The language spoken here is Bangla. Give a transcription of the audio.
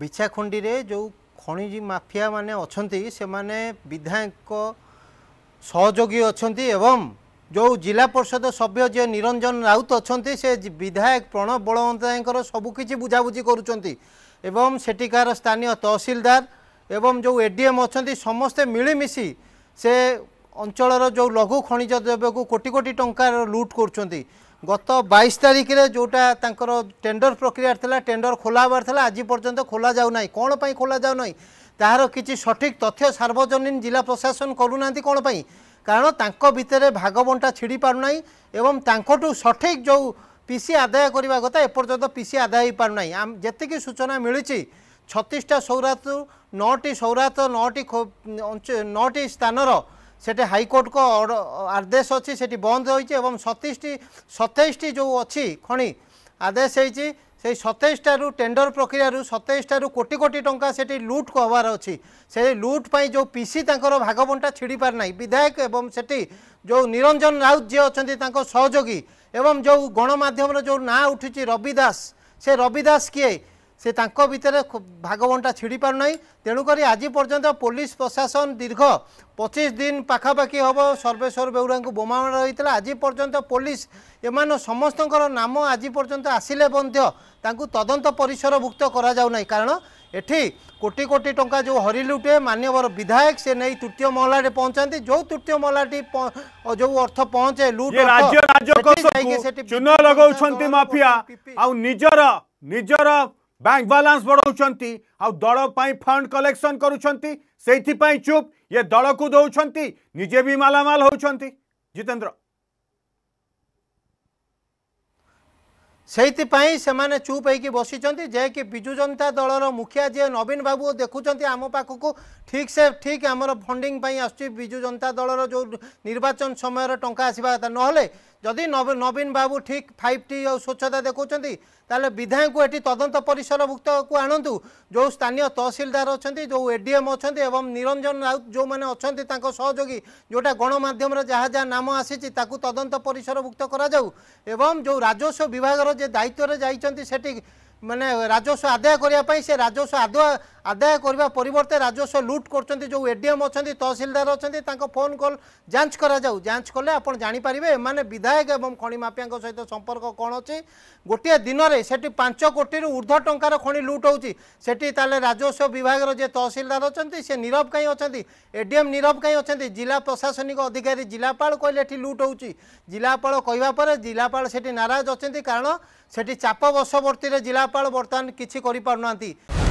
ବିଛାଖୁଣ୍ଡିରେ ଯେଉଁ ଖଣିଜ ମାଫିଆମାନେ ଅଛନ୍ତି ସେମାନେ ବିଧାୟକଙ୍କ ସହଯୋଗୀ ଅଛନ୍ତି ଏବଂ ଯେଉଁ ଜିଲ୍ଲା ପରିଷଦ ସଭ୍ୟ ଯିଏ ନିରଞ୍ଜନ ରାଉତ ଅଛନ୍ତି ସେ ବିଧାୟକ ପ୍ରଣବ ବଳବନ୍ତଙ୍କର ସବୁକିଛି ବୁଝାବୁଝି କରୁଛନ୍ତି ଏବଂ ସେଠିକାର ସ୍ଥାନୀୟ ତହସିଲଦାର ଏବଂ ଯେଉଁ ଏଡିଏମ୍ ଅଛନ୍ତି ସମସ୍ତେ ମିଳିମିଶି ସେ ଅଞ୍ଚଳର ଯେଉଁ ଲଘୁ ଖଣିଜ ଦ୍ରବ୍ୟକୁ କୋଟି କୋଟି ଟଙ୍କାର ଲୁଟ୍ କରୁଛନ୍ତି গত বাইশ তারিখে যেটা তাঁর টেন্ডর প্রক্রিয়া লা টেন্ডর খোলা হবার লা আজ পর্যন্ত খোলা যাও না কোণ পাই খোলা যাও না তাহার কিছু সঠিক তথ্য সার্বজনীন জেলা প্রশাসন করু না কোণ পাই কারণ তাঁক ভিতরে ভাগবন্টা ছিড়ি পু না এবং তাঁকু সঠিক যে পিসি আদায় করা কথা এপর্যন্ত পিসি আদায় হয়ে পু না যেত সূচনা মিছে ছত্রিশটা সৌরাত নটি সৌরাত নটি নটি স্থানর সেটি হাইকোর্টক আদেশ অছি সেটি বন্ধ হয়েছে এবং সতেইশটি সতেইশটি যে অছি খনি আদেশ হয়েছে সেই সতেইশটার টেন্ডর প্রক্রিয়ার সতেইশটার কোটি কোটি টঙ্কা সেটি লুট হবার অছি সেই লুট পাই যে পিসি তাঁর ভাগবন্টা ছিড়ি পার না বিধায়ক এবং সেটি যে নিরঞ্জন রাউত যে অনেক তাঁর সহযোগী এবং যে গণমাধ্যমের যে না উঠুছি রবি দাস সে রবি দাস কিয়ে ସେ ତାଙ୍କ ଭିତରେ ଭାଗବଣ୍ଟା ଛିଡ଼ି ପାରୁନାହିଁ ତେଣୁକରି ଆଜି ପର୍ଯ୍ୟନ୍ତ ପୋଲିସ ପ୍ରଶାସନ ଦୀର୍ଘ ପଚିଶ ଦିନ ପାଖାପାଖି ହେବ ସର୍ବେଶ୍ୱର ବେଉରାଙ୍କୁ ବୋମାମାଡ଼ ହୋଇଥିଲା ଆଜି ପର୍ଯ୍ୟନ୍ତ ପୋଲିସ ଏମାନେ ସମସ୍ତଙ୍କର ନାମ ଆଜି ପର୍ଯ୍ୟନ୍ତ ଆସିଲେ ମଧ୍ୟ ତାଙ୍କୁ ତଦନ୍ତ ପରିସରଭୁକ୍ତ କରାଯାଉନାହିଁ କାରଣ ଏଠି କୋଟି କୋଟି ଟଙ୍କା ଯେଉଁ ହରିଲୁଟେ ମାନ୍ୟବର ବିଧାୟକ ସେ ନେଇ ତୃତୀୟ ମହଲାରେ ପହଞ୍ଚାନ୍ତି ଯେଉଁ ତୃତୀୟ ମହଲାଟି ଯେଉଁ ଅର୍ଥ ପହଞ୍ଚେ ଲୁଟ୍ ରାଜ୍ୟ ରାଜକୋଷ ଚୂନ ଲଗାଉଛନ୍ତି ମାଫିଆ ଆଉ ନିଜର ନିଜର बैंक बालांस बढ़ाऊंट आ दल फंड कलेक्शन करुँच चुप ये दल को दौरान निजे भी मालामाल होती जितेन्द्र সেইপাই সে চুপ হয়ে বসিছেন যাকি বিজু জনতা দলর মুখিয়া যে নবীন বাবু দেখুম আম পাখক ঠিক সে ঠিক আমার ফন্ডিং আসছে বিজু জনতা দলর যে নির্বাচন সময়ের টঙ্কা আসবা কথা নহলে যদি নবীন বাবু ঠিক ফাইভ টি স্বচ্ছতা দেখুম তাহলে বিধায়ক এটি তদন্ত পরিসরভুক্ত আনতু যে স্থানীয় তহসিলদার অনেক এডিএম অবং নিরঞ্জন রাউত যে অহযোগী যেটা গণমাধ্যমের যা যা নাম আসিছে তাকে তদন্ত পরিসরভুক্ত করা যাও এবং যে রাজস্ব বিভাগের যে দায়িত্বরে যাইছেন সেটি মানে রাজস্ব আদায় করা রাজস্ব আদায় ଆଦାୟ କରିବା ପରିବର୍ତ୍ତେ ରାଜସ୍ୱ ଲୁଟ୍ କରୁଛନ୍ତି ଯେଉଁ ଏଡିଏମ୍ ଅଛନ୍ତି ତହସିଲଦାର ଅଛନ୍ତି ତାଙ୍କ ଫୋନ୍ କଲ୍ ଯାଞ୍ଚ କରାଯାଉ ଯାଞ୍ଚ କଲେ ଆପଣ ଜାଣିପାରିବେ ଏମାନେ ବିଧାୟକ ଏବଂ ଖଣି ମାଫିଆଙ୍କ ସହିତ ସମ୍ପର୍କ କ'ଣ ଅଛି ଗୋଟିଏ ଦିନରେ ସେଠି ପାଞ୍ଚ କୋଟିରୁ ଉର୍ଦ୍ଧ୍ୱ ଟଙ୍କାର ଖଣି ଲୁଟ୍ ହେଉଛି ସେଠି ତାହେଲେ ରାଜସ୍ୱ ବିଭାଗର ଯିଏ ତହସିଲଦାର ଅଛନ୍ତି ସେ ନିରବ କାହିଁ ଅଛନ୍ତି ଏଡିଏମ୍ ନିରବ କାହିଁ ଅଛନ୍ତି ଜିଲ୍ଲା ପ୍ରଶାସନିକ ଅଧିକାରୀ ଜିଲ୍ଲାପାଳ କହିଲେ ଏଠି ଲୁଟ୍ ହେଉଛି ଜିଲ୍ଲାପାଳ କହିବା ପରେ ଜିଲ୍ଲାପାଳ ସେଠି ନାରାଜ ଅଛନ୍ତି କାରଣ ସେଠି ଚାପ ବଶବର୍ତ୍ତୀରେ ଜିଲ୍ଲାପାଳ ବର୍ତ୍ତମାନ କିଛି କରିପାରୁନାହାନ୍ତି